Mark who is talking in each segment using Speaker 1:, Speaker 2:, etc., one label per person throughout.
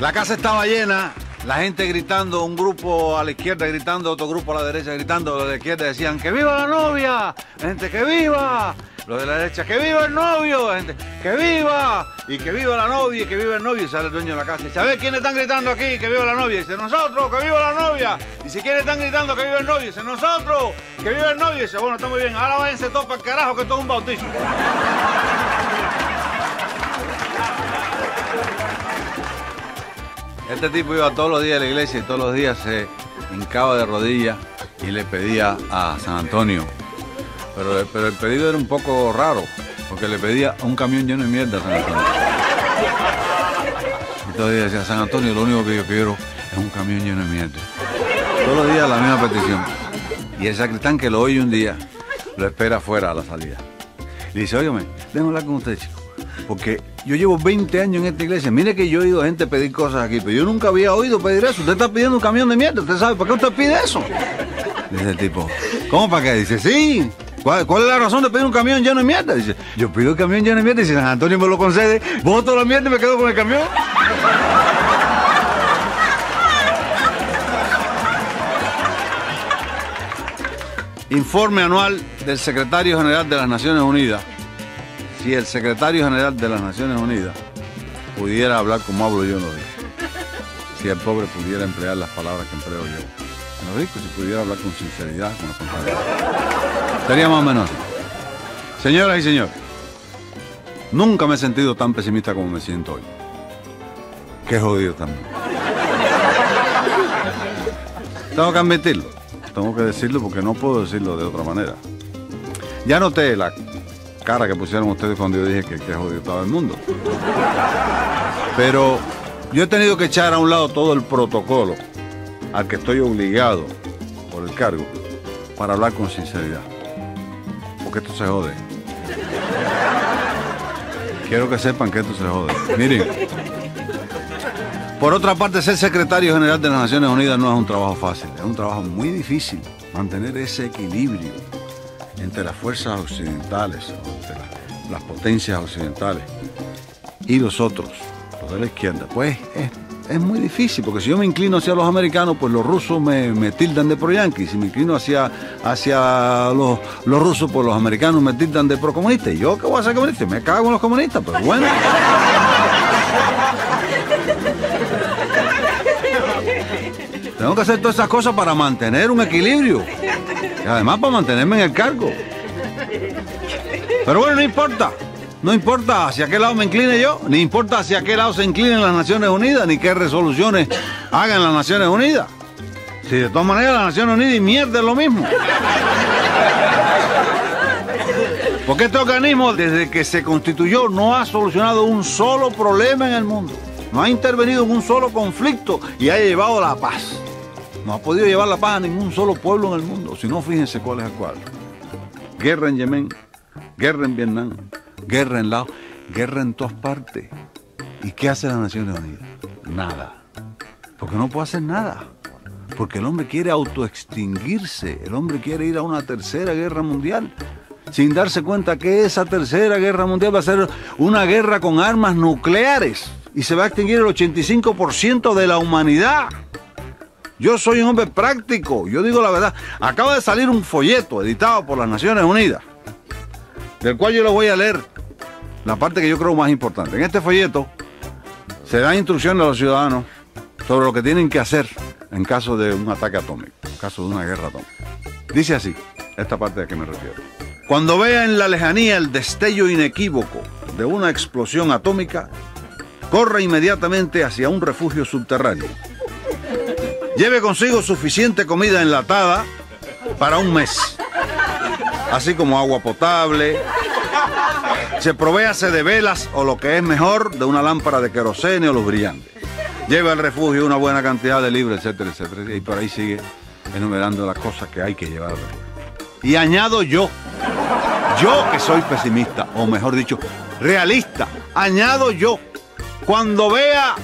Speaker 1: La casa estaba llena, la gente gritando, un grupo a la izquierda gritando, otro grupo a la derecha gritando, los de la izquierda decían que viva la novia, gente que viva, los de la derecha que viva el novio, gente que viva, y que viva la novia, y que viva el novio, y sale el dueño de la casa y dice, ver quiénes están gritando aquí, que viva la novia, y dice nosotros, que viva la novia, y si quiénes están gritando que viva el novio, y dice nosotros, que viva el novio, y dice bueno, está muy bien, ahora váyanse todos para el carajo que esto es un bautizo. Este tipo iba todos los días a la iglesia y todos los días se hincaba de rodillas y le pedía a San Antonio. Pero, el pedido era un poco raro, porque le pedía un camión lleno de mierda a San Antonio. Entonces decía, San Antonio, lo único que yo quiero es un camión lleno de mierda. Todos los días la misma petición. Y el sacristán que lo oye un día, lo espera afuera a la salida. Y dice, óyeme, déjame hablar con usted, chico. Porque yo llevo 20 años en esta iglesia. Mire que yo he oído gente pedir cosas aquí, pero yo nunca había oído pedir eso. Usted está pidiendo un camión de mierda. ¿Usted sabe por qué usted pide eso? Dice el tipo, ¿cómo para qué? Dice, sí. ¿Cuál, es la razón de pedir un camión lleno de mierda? Dice, yo pido el camión lleno de mierda y si San Antonio me lo concede, boto la mierda y me quedo con el camión. Informe anual del secretario general de las Naciones Unidas. Si el secretario general de las Naciones Unidas pudiera hablar como hablo yo en los ricos, si el pobre pudiera emplear las palabras que empleo yo en los si pudiera hablar con sinceridad, con responsabilidad, sería más o menos. Señoras y señores, nunca me he sentido tan pesimista como me siento hoy. Qué jodido también. Tengo que admitirlo, tengo que decirlo porque no puedo decirlo de otra manera. Ya noté la cara que pusieron ustedes cuando yo dije que, que jodido estaba el mundo. Pero yo he tenido que echar a un lado todo el protocolo al que estoy obligado por el cargo para hablar con sinceridad. Porque esto se jode. Quiero que sepan que esto se jode. Miren, por otra parte, ser secretario general de las Naciones Unidas no es un trabajo fácil, es un trabajo muy difícil mantener ese equilibrio entre las fuerzas occidentales, entre las, potencias occidentales y los otros, los de la izquierda. Pues es, muy difícil, porque si yo me inclino hacia los americanos, pues los rusos me, me tildan de pro-yanqui. Si me inclino hacia, hacia los, los rusos, pues los americanos me tildan de pro-comunista. ¿Y yo qué voy a ser comunista? Me cago en los comunistas, pero bueno. Tengo que hacer todas esas cosas para mantener un equilibrio. Y además para mantenerme en el cargo. Pero bueno, no importa. No importa hacia qué lado me incline yo, ni importa hacia qué lado se inclinen las Naciones Unidas, ni qué resoluciones hagan las Naciones Unidas. Si de todas maneras las Naciones Unidas y mierda es lo mismo. Porque este organismo, desde que se constituyó, no ha solucionado un solo problema en el mundo. No ha intervenido en un solo conflicto y ha llevado la paz. No ha podido llevar la paz a ningún solo pueblo en el mundo. Si no, fíjense cuál es el cual. Guerra en Yemen, guerra en Vietnam, guerra en Laos, guerra en todas partes. ¿Y qué hace las Naciones Unidas? Nada. Porque no puede hacer nada. Porque el hombre quiere autoextinguirse. El hombre quiere ir a una tercera guerra mundial. Sin darse cuenta que esa tercera guerra mundial va a ser una guerra con armas nucleares. Y se va a extinguir el 85% de la humanidad. Yo soy un hombre práctico, yo digo la verdad. Acaba de salir un folleto editado por las Naciones Unidas, del cual yo les voy a leer la parte que yo creo más importante. En este folleto se dan instrucciones a los ciudadanos sobre lo que tienen que hacer en caso de un ataque atómico, en caso de una guerra atómica. Dice así, esta parte a que me refiero. Cuando vea en la lejanía el destello inequívoco de una explosión atómica, corra inmediatamente hacia un refugio subterráneo. Lleve consigo suficiente comida enlatada para un mes, así como agua potable. Se provéase de velas o lo que es mejor, de una lámpara de querosene o los brillantes. Lleve al refugio una buena cantidad de libros, etcétera, etcétera. Y por ahí sigue enumerando las cosas que hay que llevar al refugio. Y añado yo, yo que soy pesimista, o mejor dicho, realista, añado yo, cuando vea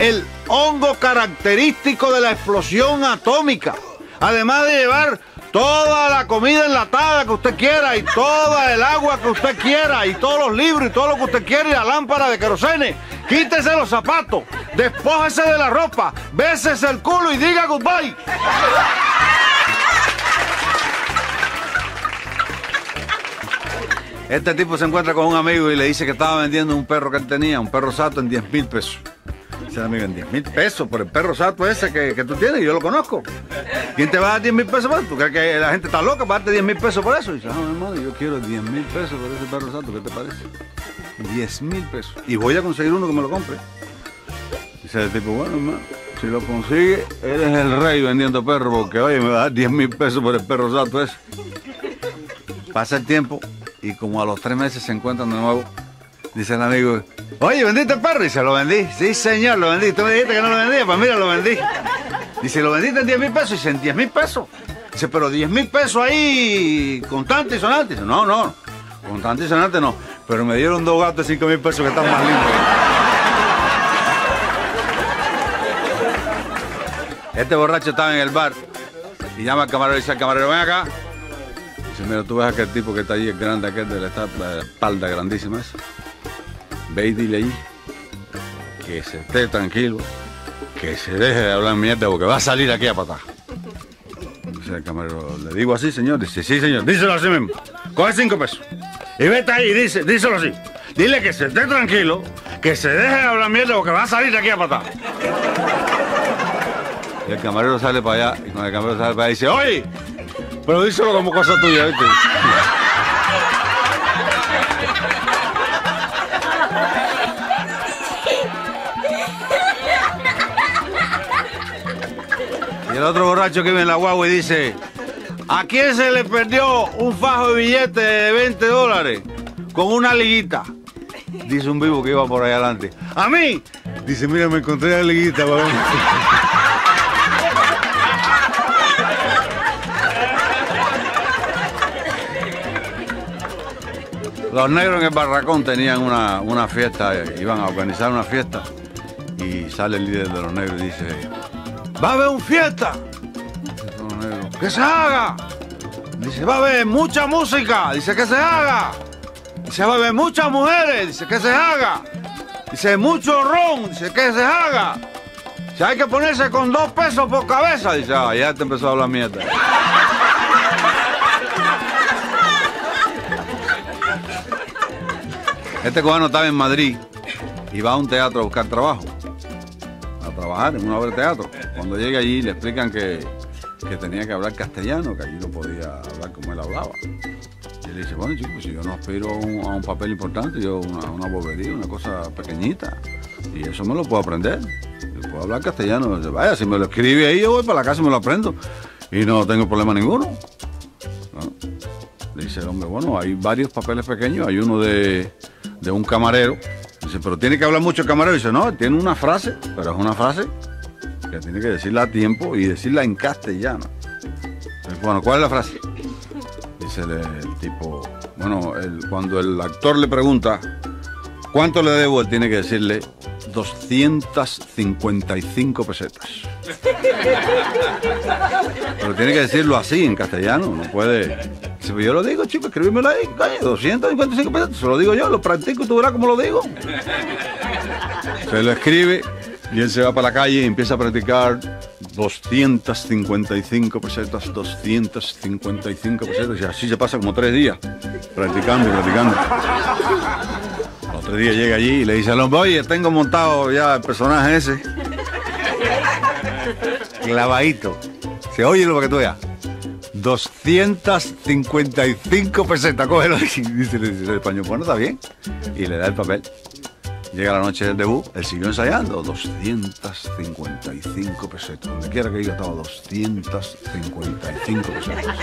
Speaker 1: el hongo característico de la explosión atómica, además de llevar toda la comida enlatada que usted quiera y toda el agua que usted quiera y todos los libros y todo lo que usted quiera y la lámpara de querosene. Quítese los zapatos, despójese de la ropa, beses el culo y diga goodbye. Este tipo se encuentra con un amigo y le dice que estaba vendiendo un perro que él tenía, un perro sato en 10 mil pesos. El amigo, en 10 mil pesos por el perro sato ese que, que tú tienes, yo lo conozco. ¿Quién te va a dar 10 mil pesos por? ¿Tú crees que la gente está loca para darte 10 mil pesos por eso? Y dice, no, hermano, yo quiero 10 mil pesos por ese perro sato, ¿qué te parece? 10 mil pesos. Y voy a conseguir uno que me lo compre. Dice el tipo, bueno, hermano, si lo consigue, eres el rey vendiendo perros, porque oye, me va a dar 10 mil pesos por el perro sato ese. Pasa el tiempo y como a los tres meses se encuentran de nuevo, dice el amigo, oye, ¿vendiste el perro? Se lo vendí. Sí, señor, lo vendí. Tú me dijiste que no lo vendía, pues mira, lo vendí. Dice, ¿lo vendiste en 10 mil pesos? Dice, en 10 mil pesos. Dice, pero 10 mil pesos ahí, contante y sonante. Dice, no, no, contante y sonante no. Pero me dieron dos gatos de 5 mil pesos que están más lindos. Este borracho estaba en el bar y llama al camarero y dice al camarero, ven acá. Dice, mira, tú ves aquel tipo que está ahí, el grande, aquel de la espalda grandísima esa. Ve y dile ahí que se esté tranquilo, que se deje de hablar mierda porque va a salir aquí a patar. Dice el camarero, le digo así, señor. Dice, sí, señor, díselo así mismo. Coge cinco pesos. Y vete ahí dice, díselo así. Dile que se esté tranquilo, que se deje de hablar mierda porque va a salir aquí a patar. Y el camarero sale para allá, y cuando el camarero sale para allá dice, oye, pero díselo como cosa tuya, ¿viste? El otro borracho que vive en la guagua y dice, ¿a quién se le perdió un fajo de billetes de 20 dólares con una liguita? Dice un vivo que iba por ahí adelante. ¿A mí? Dice, mira, me encontré la liguita. Los negros en el barracón tenían una, una fiesta, iban a organizar una fiesta y sale el líder de los negros y dice, va a haber una fiesta. Que se haga. Dice, va a haber mucha música. Dice, que se haga. Dice, va a haber muchas mujeres. Dice, que se haga. Dice, mucho ron. Dice, que se haga. Dice, hay que ponerse con dos pesos por cabeza. Dice, ah, ya te empezó a hablar mierda. Este cubano estaba en Madrid y va a un teatro a buscar trabajo, a trabajar en una obra de teatro. Cuando llega allí le explican que, que tenía que hablar castellano, que allí no podía hablar como él hablaba. Y él dice, bueno chicos, si yo no aspiro a un, papel importante, yo una, una bobería, una cosa pequeñita, y eso me lo puedo aprender. Yo puedo hablar castellano. Dice, Vaya, si me lo escribe ahí, yo voy para la casa y me lo aprendo. Y no tengo problema ninguno. ¿no? Le dice el hombre, bueno, hay varios papeles pequeños, hay uno de, de un camarero. Dice, pero tiene que hablar mucho el camarero. Dice, no, tiene una frase, pero es una frase que tiene que decirla a tiempo y decirla en castellano. Dice, Bueno, ¿cuál es la frase? Dice el, tipo, bueno, cuando el actor le pregunta cuánto le debo, él tiene que decirle 255 pesetas. Pero tiene que decirlo así, en castellano, no puede. Yo lo digo, chico, escríbemelo ahí, coño, 255 pesetas, se lo digo yo, lo practico y tú verás cómo lo digo. Se lo escribe y él se va para la calle y empieza a practicar 255 pesetas, 255 pesetas, y así se pasa como tres días, practicando y practicando. Los tres días llega allí y le dice al hombre, oye, tengo montado ya el personaje ese. Clavadito. Se oye lo que tú veas. 255 pesetas, cógelo. Y dice el español, bueno, está bien. Y le da el papel. Llega la noche del debut, él siguió ensayando. 255 pesetas. Donde quiera que diga estaba 255 pesetas.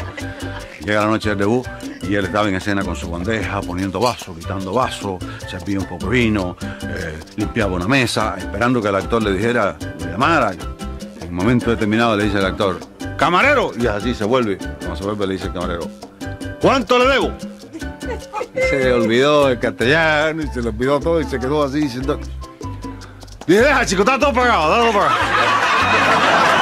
Speaker 1: Llega la noche del debut y él estaba en escena con su bandeja, poniendo vaso, quitando vaso, servía un poco de vino, eh, limpiaba una mesa, esperando que el actor le dijera, le llamara. En un momento determinado le dice el actor, ¡camarero! Y así se vuelve. Cuando se vuelve le dice el camarero, ¿cuánto le debo? Se olvidó el castellano y se le olvidó todo y se quedó así diciendo, deja chico, está todo pagado, está todo pagado.